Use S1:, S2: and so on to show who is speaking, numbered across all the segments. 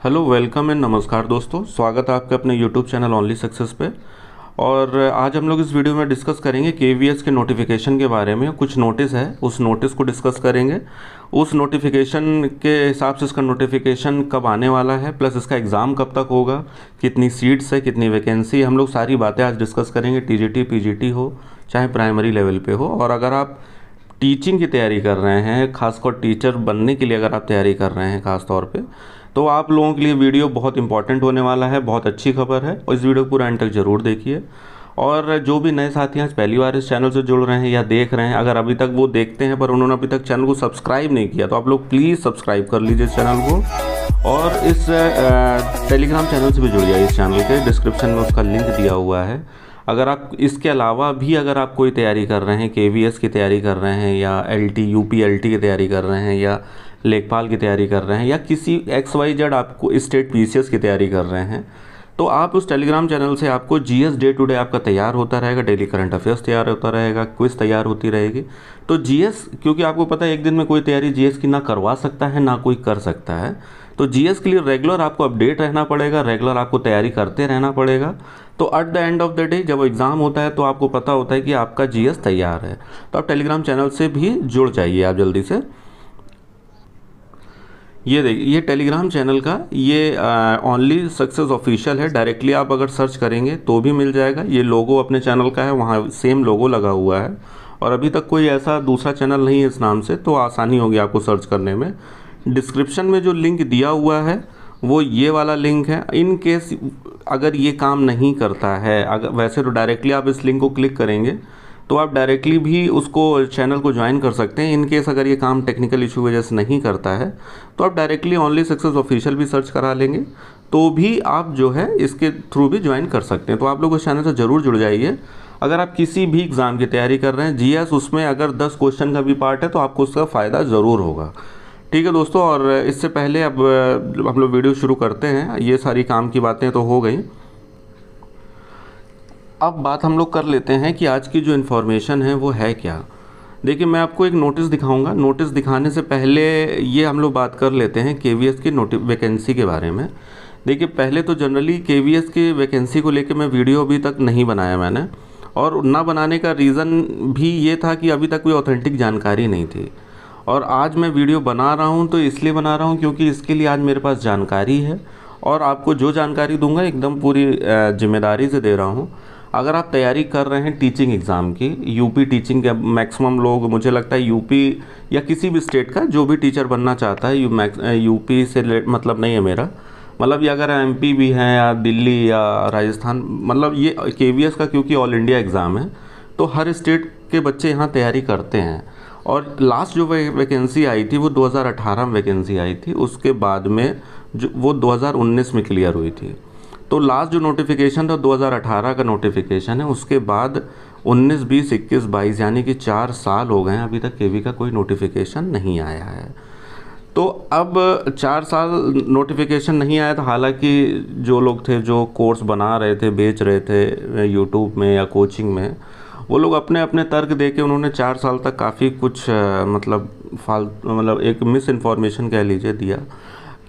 S1: Hello, welcome and नमस्कार दोस्तों। स्वागत है आपके अपने यूट्यूब चैनल ओनली सक्सेस पे। और आज हम लोग इस वीडियो में डिस्कस करेंगे के के नोटिफिकेशन के बारे में। कुछ नोटिस है, उस नोटिस को डिस्कस करेंगे। उस नोटिफिकेशन के हिसाब से इसका नोटिफिकेशन कब आने वाला है प्लस इसका एग्ज़ाम कब तक होगा, कितनी सीट्स है, कितनी वैकेंसी हम लोग सारी बातें आज डिस्कस करेंगे। टी पीजीटी हो, चाहे प्राइमरी लेवल पर हो। और अगर आप टीचिंग की तैयारी कर रहे हैं, खासकर टीचर बनने के लिए अगर आप तैयारी कर रहे हैं खास तौर पे तो आप लोगों के लिए वीडियो बहुत इंपॉर्टेंट होने वाला है, बहुत अच्छी खबर है, और इस वीडियो को पूरा एंड तक ज़रूर देखिए। और जो भी नए साथी आज पहली बार इस चैनल से जुड़ रहे हैं या देख रहे हैं, अगर अभी तक वो देखते हैं पर उन्होंने अभी तक चैनल को सब्सक्राइब नहीं किया तो आप लोग प्लीज़ सब्सक्राइब कर लीजिए इस चैनल को। और इस टेलीग्राम चैनल से भी जुड़ जाइए इस चैनल के डिस्क्रिप्शन में उसका लिंक दिया हुआ है। अगर आप, इसके अलावा भी अगर आप कोई तैयारी कर रहे हैं के की तैयारी कर रहे हैं या L T U P L T की तैयारी कर रहे हैं या लेखपाल की तैयारी कर रहे हैं या किसी एक्स वाई जेड आपको स्टेट पीसीएस की तैयारी कर रहे हैं तो आप उस टेलीग्राम चैनल से आपको जीएस डे टू डे आपका तैयार होता रहेगा डेली करंट अफेयर्स तैयार होता रहेगा क्विज तैयार होती रहेगी। तो जीएस क्योंकि आपको पता है एक दिन में कोई तैयारी जीएस की ना करवा सकता है, ना कोई कर सकता है तो जीएस के लिए रेगुलर आपको अपडेट रहना पड़ेगा रेगुलर आपको तैयारी करते रहना पड़ेगा। तो at the end of the day जब एग्ज़ाम होता है तो आपको पता होता है कि आपका जीएस तैयार है। तो आप टेलीग्राम चैनल से भी जुड़ जाइए, आप जल्दी से ये देखिए, ये टेलीग्राम चैनल का, ये ओनली सक्सेस ऑफिशियल है। डायरेक्टली आप अगर सर्च करेंगे तो भी मिल जाएगा। ये लोगो अपने चैनल का है, वहाँ सेम लोगो लगा हुआ है। और अभी तक कोई ऐसा दूसरा चैनल नहीं है इस नाम से तो आसानी होगी आपको सर्च करने में। डिस्क्रिप्शन में जो लिंक दिया हुआ है, वो ये वाला लिंक है। इन केस अगर ये काम नहीं करता है अगर वैसे तो डायरेक्टली आप इस लिंक को क्लिक करेंगे तो आप डायरेक्टली भी उसको चैनल को ज्वाइन कर सकते हैं। इनकेस अगर ये काम टेक्निकल इशू वजह से नहीं करता है तो आप डायरेक्टली ओनली सक्सेस ऑफिशियल भी सर्च करा लेंगे। तो भी आप जो है, इसके थ्रू भी ज्वाइन कर सकते हैं। तो आप लोग उस चैनल से ज़रूर जुड़ जाइए। अगर आप किसी भी एग्ज़ाम की तैयारी कर रहे हैं जीएस उसमें अगर दस क्वेश्चन का भी पार्ट है तो आपको उसका फ़ायदा ज़रूर होगा। ठीक है दोस्तों, और इससे पहले अब, हम लोग वीडियो शुरू करते हैं। ये सारी काम की बातें तो हो गई। अब बात हम लोग कर लेते हैं कि आज की जो इन्फॉर्मेशन है, वो है क्या। देखिए, मैं आपको एक नोटिस दिखाऊँगा। नोटिस दिखाने से पहले ये हम लोग बात कर लेते हैं के की नोटि वैकेंसी के बारे में। देखिए, पहले तो जनरली के की वैकेंसी को लेकर मैं वीडियो अभी तक नहीं बनाया मैंने। और ना बनाने का रीज़न भी ये था कि अभी तक कोई ऑथेंटिक जानकारी नहीं थी। और आज मैं वीडियो बना रहा हूँ तो इसलिए बना रहा हूँ क्योंकि इसके लिए आज मेरे पास जानकारी है। और आपको जो जानकारी दूँगा, एकदम पूरी ज़िम्मेदारी से दे रहा हूँ। अगर आप तैयारी कर रहे हैं टीचिंग एग्ज़ाम की यूपी टीचिंग के मैक्सिमम लोग, मुझे लगता है यूपी या किसी भी स्टेट का जो भी टीचर बनना चाहता है यू यूपी से मतलब नहीं है मेरा। मतलब ये अगर एमपी भी है या दिल्ली या राजस्थान मतलब ये के का क्योंकि ऑल इंडिया एग्ज़ाम है तो हर स्टेट के बच्चे यहाँ तैयारी करते हैं। और लास्ट जो वैकेंसी आई थी वो 2018 में वैकेंसी आई थी, उसके बाद में जो, वो 2019 में क्लियर हुई थी। तो लास्ट जो नोटिफिकेशन था 2018 का नोटिफिकेशन है उसके बाद 19, 20, 21, 22 यानी कि चार साल हो गए हैं अभी तक केवी का कोई नोटिफिकेशन नहीं आया है। तो अब चार साल नोटिफिकेशन नहीं आया था हालाँकि जो लोग थे जो कोर्स बना रहे थे बेच रहे थे यूट्यूब में या कोचिंग में वो लोग अपने अपने तर्क दे के उन्होंने चार साल तक काफ़ी कुछ मतलब फाल मतलब एक मिस इन्फॉर्मेशन कह लीजिए दिया।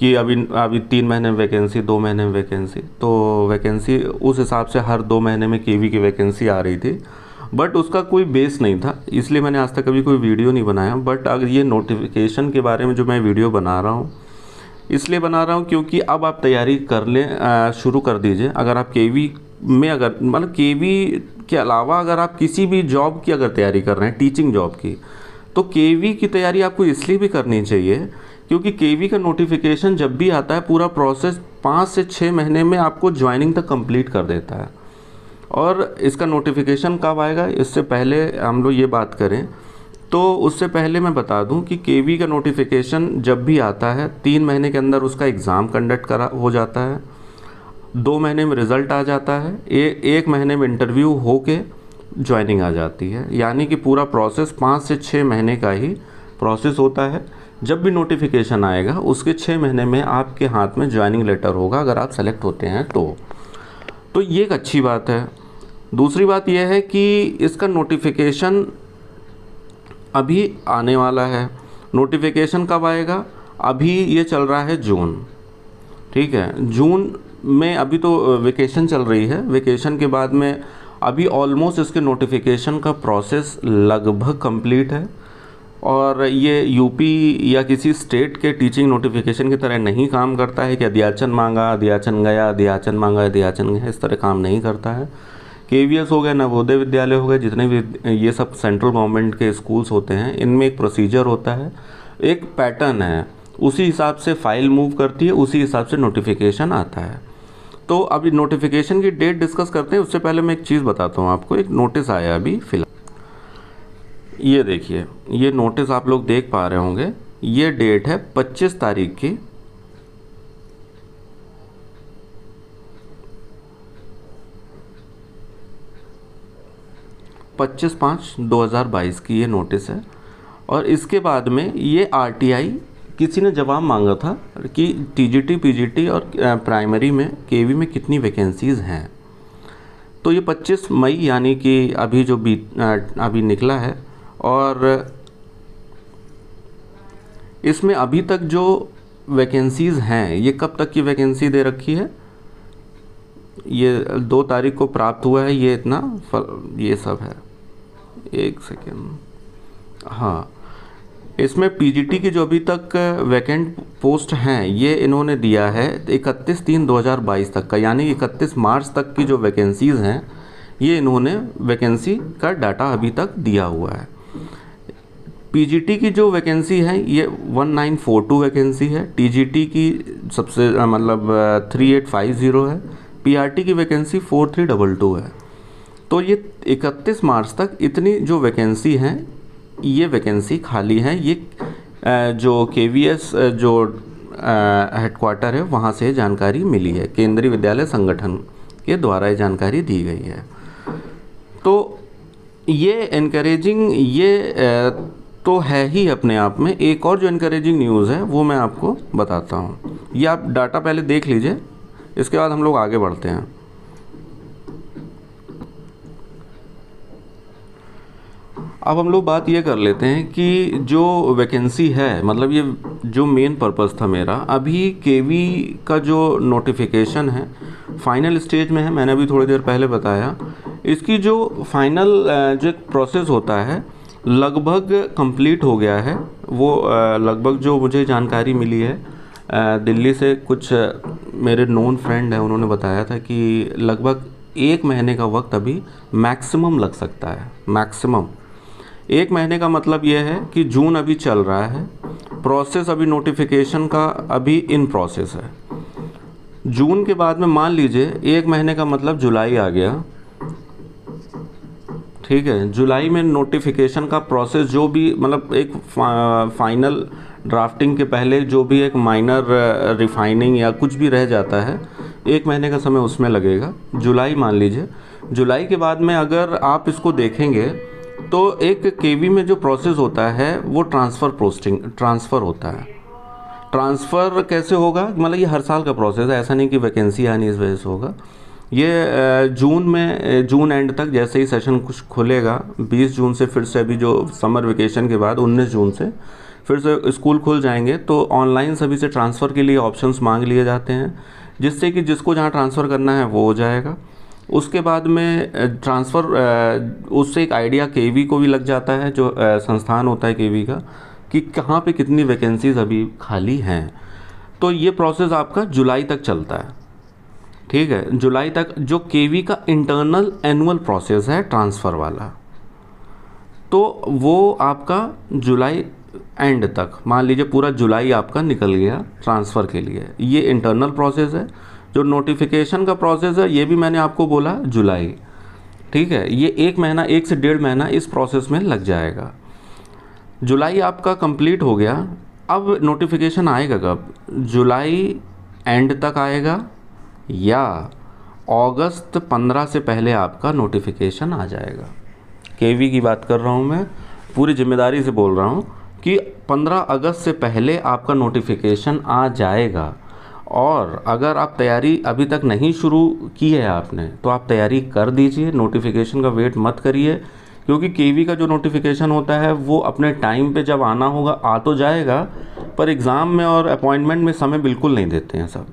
S1: कि अभी अभी तीन महीने में वैकेंसी दो महीने में वैकेंसी तो वैकेंसी उस हिसाब से हर दो महीने में के की वैकेंसी आ रही थी। बट उसका कोई बेस नहीं था, इसलिए मैंने आज तक कभी कोई वीडियो नहीं बनाया। बट अगर ये नोटिफिकेशन के बारे में जो मैं वीडियो बना रहा हूँ, इसलिए बना रहा हूँ क्योंकि अब आप तैयारी कर लें शुरू कर दीजिए। अगर आप के में अगर मतलब के के अलावा अगर आप किसी भी जॉब की अगर तैयारी कर रहे हैं टीचिंग जॉब की तो के की तैयारी आपको इसलिए भी करनी चाहिए क्योंकि के का नोटिफिकेशन जब भी आता है पूरा प्रोसेस पाँच से छः महीने में आपको ज्वाइनिंग तक कंप्लीट कर देता है। और इसका नोटिफिकेशन कब आएगा इससे पहले हम लोग ये बात करें तो उससे पहले मैं बता दूँ कि के का नोटिफिकेशन जब भी आता है तीन महीने के अंदर उसका एग्ज़ाम कंडक्ट करा हो जाता है। दो महीने में रिज़ल्ट आ जाता है ए, एक महीने में इंटरव्यू हो के ज्वाइनिंग आ जाती है। यानी कि पूरा प्रोसेस पाँच से छः महीने का ही प्रोसेस होता है। जब भी नोटिफिकेशन आएगा, उसके छः महीने में आपके हाथ में ज्वाइनिंग लेटर होगा, अगर आप सेलेक्ट होते हैं तो। तो ये एक अच्छी बात है। दूसरी बात यह है कि इसका नोटिफिकेशन अभी आने वाला है। नोटिफिकेशन कब आएगा? अभी ये चल रहा है जून। ठीक है? जून में अभी तो वेकेशन चल रही है। वेकेशन के बाद में अभी ऑलमोस्ट इसके नोटिफिकेशन का प्रोसेस लगभग कंप्लीट है। और ये यूपी या किसी स्टेट के टीचिंग नोटिफिकेशन की तरह नहीं काम करता है कि अध्याचन मांगा अध्याचन गया अध्याचन मांगा अध्याचन गया, इस तरह काम नहीं करता है। के हो गए नवोदय विद्यालय हो गए जितने भी ये सब सेंट्रल गवर्नमेंट के स्कूल्स होते हैं, इनमें एक प्रोसीजर होता है, एक पैटर्न है, उसी हिसाब से फ़ाइल मूव करती है, उसी हिसाब से नोटिफिकेशन आता है। तो अभी नोटिफिकेशन की डेट डिस्कस करते हैं, उससे पहले मैं एक चीज़ बताता हूँ आपको, एक नोटिस आया अभी, फ़िलहाल। ये देखिए, ये नोटिस आप लोग देख पा रहे होंगे, ये डेट है 25 तारीख की। पच्चीस पाँच दो हज़ार बाईस की ये नोटिस है। और इसके बाद में ये आरटीआई किसी ने जवाब मांगा था कि टीजीटी पीजीटी और प्राइमरी में केवी में कितनी वैकेंसीज़ हैं। तो ये 25 मई यानी कि अभी जो बीत अभी निकला है और इसमें अभी तक जो वैकेंसीज़ हैं ये कब तक की वैकेंसी दे रखी है? ये दो तारीख को प्राप्त हुआ है ये इतना फल, ये सब है। एक सेकेंड हाँ। इसमें पीजीटी की जो अभी तक वैकेंट पोस्ट हैं ये इन्होंने दिया है इकतीस तीन 2022 तक का यानी इकतीस मार्च तक की जो वैकेंसीज़ हैं ये इन्होंने वैकेंसी का डाटा अभी तक दिया हुआ है। पीजीटी की जो वैकेंसी है, ये 1942 वैकेंसी है. टीजीटी की सबसे मतलब 3850 है. पीआरटी की वैकेंसी 4322 है. तो ये 31 मार्च तक इतनी जो वैकेंसी हैं, ये वैकेंसी खाली हैं. ये जो के जो हेडक्वार्टर है, वहाँ से जानकारी मिली है. केंद्रीय विद्यालय संगठन के द्वारा ये जानकारी दी गई है. तो ये इनक्रेजिंग ये तो है ही अपने आप में। एक और जो इनक्रेजिंग न्यूज़ है, वो मैं आपको बताता हूँ। ये आप डाटा पहले देख लीजिए, इसके बाद हम लोग आगे बढ़ते हैं। अब हम लोग बात ये कर लेते हैं कि जो वैकेंसी है मतलब ये जो मेन पर्पज़ था मेरा, अभी केवी का जो नोटिफिकेशन है फाइनल स्टेज में है, मैंने अभी थोड़ी देर पहले बताया इसकी जो फाइनल जो एक प्रोसेस होता है, लगभग कंप्लीट हो गया है। वो लगभग जो मुझे जानकारी मिली है दिल्ली से कुछ मेरे नोन फ्रेंड हैं, उन्होंने बताया था कि लगभग एक महीने का वक्त अभी मैक्सिमम लग सकता है। मैक्सिमम एक महीने का मतलब यह है कि जून अभी चल रहा है। प्रोसेस अभी नोटिफिकेशन का अभी इन प्रोसेस है। जून के बाद में मान लीजिए, एक महीने का मतलब जुलाई आ गया। ठीक है जुलाई में नोटिफिकेशन का प्रोसेस जो भी मतलब एक फा, फाइनल ड्राफ्टिंग के पहले जो भी एक माइनर रिफाइनिंग या कुछ भी रह जाता है एक महीने का समय उसमें लगेगा। जुलाई मान लीजिए जुलाई के बाद में अगर आप इसको देखेंगे तो एक के में जो प्रोसेस होता है वो ट्रांसफ़र पोस्टिंग ट्रांसफ़र होता है। ट्रांसफ़र कैसे होगा? मतलब ये हर साल का प्रोसेस है ऐसा नहीं कि वैकेंसी आनी इस वजह से होगा। ये जून में जून एंड तक जैसे ही सेशन कुछ खुलेगा 20 जून से फिर से अभी जो समर वेकेशन के बाद 19 जून से फिर से स्कूल खुल जाएँगे तो ऑनलाइन सभी से ट्रांसफ़र के लिए ऑप्शंस मांग लिए जाते हैं, जिससे कि जिसको जहाँ ट्रांसफ़र करना है वो हो जाएगा। उसके बाद में ट्रांसफ़र उससे एक आइडिया के को भी लग जाता है, जो संस्थान होता है के का, कि कहाँ पे कितनी वैकेंसीज अभी खाली हैं। तो ये प्रोसेस आपका जुलाई तक चलता है। ठीक है, जुलाई तक जो के का इंटरनल एनुअल प्रोसेस है ट्रांसफ़र वाला तो वो आपका जुलाई एंड तक, मान लीजिए पूरा जुलाई आपका निकल गया ट्रांसफ़र के लिए, ये इंटरनल प्रोसेस है, जो नोटिफिकेशन का प्रोसेस है, ये भी मैंने आपको बोला जुलाई, ठीक है, ये एक महीना, एक से डेढ़ महीना इस प्रोसेस में लग जाएगा। जुलाई आपका कंप्लीट हो गया, अब नोटिफिकेशन आएगा कब? जुलाई एंड तक आएगा या अगस्त पंद्रह से पहले आपका नोटिफिकेशन आ जाएगा। के की बात कर रहा हूँ मैं। पूरी ज़िम्मेदारी से बोल रहा हूँ कि 15 अगस्त से पहले आपका नोटिफिकेशन आ जाएगा। और अगर आप तैयारी अभी तक नहीं शुरू की है आपने तो आप तैयारी कर दीजिए। नोटिफिकेशन का वेट मत करिए, क्योंकि के का जो नोटिफिकेशन होता है, वो अपने टाइम पे जब आना होगा, आ तो जाएगा, पर एग्ज़ाम में और अपॉइंटमेंट में समय बिल्कुल नहीं देते हैं सब।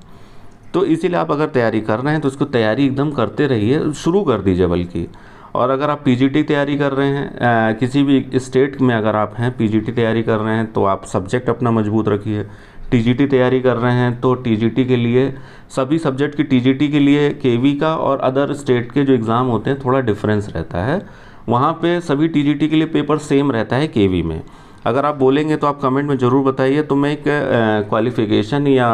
S1: तो इसीलिए आप अगर तैयारी कर रहे हैं तो उसको तैयारी एकदम करते रहिए शुरू कर दीजिए बल्कि। और अगर आप पीजीटी तैयारी कर रहे हैं आ, किसी भी स्टेट में अगर आप हैं पीजीटी तैयारी कर रहे हैं तो आप सब्जेक्ट अपना मज़बूत रखिए। टीजीटी तैयारी कर रहे हैं तो टीजीटी के लिए सभी सब्जेक्ट की टीजीटी के लिए केवी का और अदर स्टेट के जो एग्ज़ाम होते हैं थोड़ा डिफरेंस रहता है। वहाँ पे सभी टीजीटी के लिए पेपर सेम रहता है केवी में। अगर आप बोलेंगे तो आप कमेंट में ज़रूर बताइए। तो मैं एक क्वालिफ़िकेशन या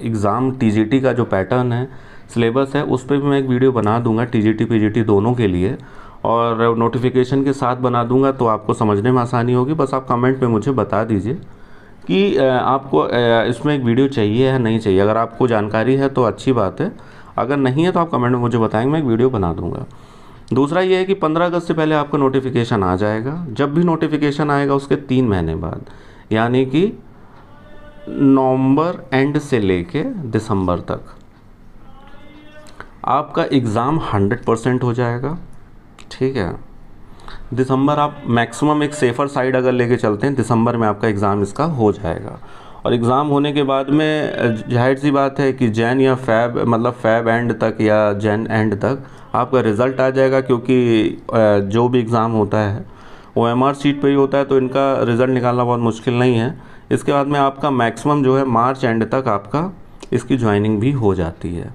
S1: एग्ज़ाम टीजीटी का जो पैटर्न है सिलेबस है, उस पर भी मैं एक वीडियो बना दूँगा टीजीटी पीजीटी दोनों के लिए। और नोटिफिकेशन के साथ बना दूँगा तो आपको समझने में आसानी होगी। बस आप कमेंट में मुझे बता दीजिए कि आपको इसमें एक वीडियो चाहिए या नहीं चाहिए। अगर आपको जानकारी है तो अच्छी बात है। अगर नहीं है तो आप कमेंट में मुझे बताएँगे, मैं एक वीडियो बना दूँगा। दूसरा ये है कि 15 अगस्त से पहले आपका नोटिफिकेशन आ जाएगा। जब भी नोटिफिकेशन आएगा उसके तीन महीने बाद, यानी कि नवंबर एंड से लेके दिसंबर तक। आपका एग्ज़ाम 100 परसेंट हो जाएगा, ठीक है? दिसंबर आप मैक्सिमम एक सेफ़र साइड अगर लेके चलते हैं, दिसंबर में आपका एग्ज़ाम इसका हो जाएगा। और एग्ज़ाम होने के बाद में, ज़ाहिर सी बात है कि जैन या फैब मतलब फैब एंड तक या जैन एंड तक आपका रिज़ल्ट आ जाएगा क्योंकि जो भी एग्ज़ाम होता है, वो एम आर सीट पर ही होता है तो इनका रिज़ल्ट निकालना बहुत मुश्किल नहीं है। इसके बाद में आपका मैक्सिमम जो है मार्च एंड तक आपका इसकी ज्वाइनिंग भी हो जाती है।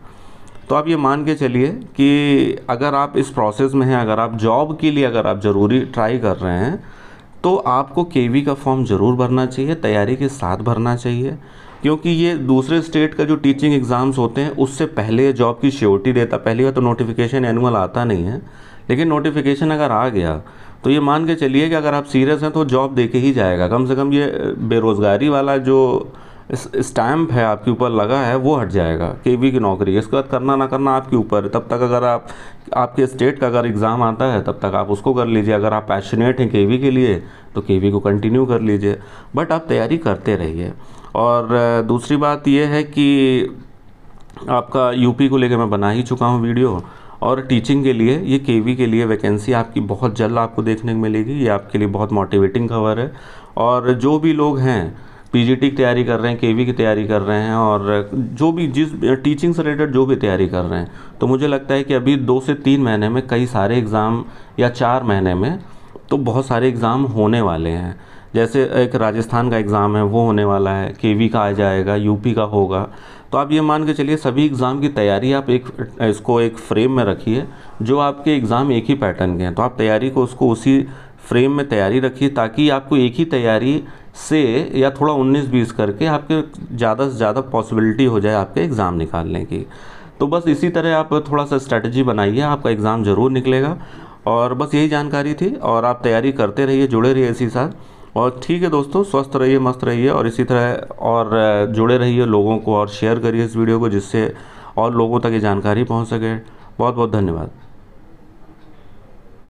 S1: तो आप ये मान के चलिए कि अगर आप इस प्रोसेस में हैं, अगर आप जॉब के लिए अगर आप ज़रूरी ट्राई कर रहे हैं तो आपको के का फॉर्म ज़रूर भरना चाहिए, तैयारी के साथ भरना चाहिए, क्योंकि ये दूसरे स्टेट का जो टीचिंग एग्ज़ाम्स होते हैं, उससे पहले जॉब की श्योरिटी देता, पहली बार तो नोटिफिकेशन एनुअल आता नहीं है, लेकिन नोटिफिकेशन अगर आ गया तो ये मान के चलिए कि अगर आप सीरियस हैं तो जॉब दे के ही जाएगा, कम से कम ये बेरोज़गारी वाला जो स्टैम्प है आपके ऊपर लगा है, वो हट जाएगा। केवी की नौकरी इसके बाद करना ना करना आपके ऊपर है। तब तक अगर आप, आपके स्टेट का अगर एग्ज़ाम आता है, तब तक आप उसको कर लीजिए। अगर आप पैशनेट हैं केवी के लिए तो केवी को कंटिन्यू कर लीजिए। बट आप तैयारी करते रहिए। और, दूसरी बात यह है कि आपका यूपी को लेकर मैं बना ही चुका हूँ वीडियो। और टीचिंग के लिए, ये केवी के लिए वैकेंसी आपकी बहुत जल्द आपको देखने को मिलेगी। ये आपके लिए बहुत मोटिवेटिंग खबर है। और जो भी लोग हैं पीजीटी की तैयारी कर रहे हैं केवी की तैयारी कर रहे हैं और जो भी जिस टीचिंग से रिलेटेड जो भी तैयारी कर रहे हैं। तो मुझे लगता है कि अभी दो से तीन महीने में कई सारे एग्ज़ाम या चार महीने में तो बहुत सारे एग्ज़ाम होने वाले हैं। जैसे एक राजस्थान का एग्ज़ाम है, वो होने वाला है के का आ जाएगा यूपी का होगा। तो आप ये मान के चलिए सभी एग्ज़ाम की तैयारी आप एक, इसको एक फ्रेम में रखिए, जो आपके एग्ज़ाम एक ही पैटर्न के हैं। तो आप तैयारी को उसको उसी फ्रेम में तैयारी रखिए ताकि आपको एक ही तैयारी से या थोड़ा 19-20 करके आपके ज़्यादा से ज़्यादा पॉसिबिलिटी हो जाए आपके एग्ज़ाम निकालने की। तो बस इसी तरह आप थोड़ा सा स्ट्रेटजी बनाइए, आपका एग्ज़ाम ज़रूर निकलेगा। और बस यही जानकारी थी और आप तैयारी करते रहिए, जुड़े रहिए इसी साथ। और ठीक है दोस्तों, स्वस्थ रहिए, मस्त रहिए और इसी तरह और जुड़े रहिए लोगों को और शेयर करिए इस वीडियो को जिससे और लोगों तक ये जानकारी पहुँच सके। बहुत बहुत धन्यवाद।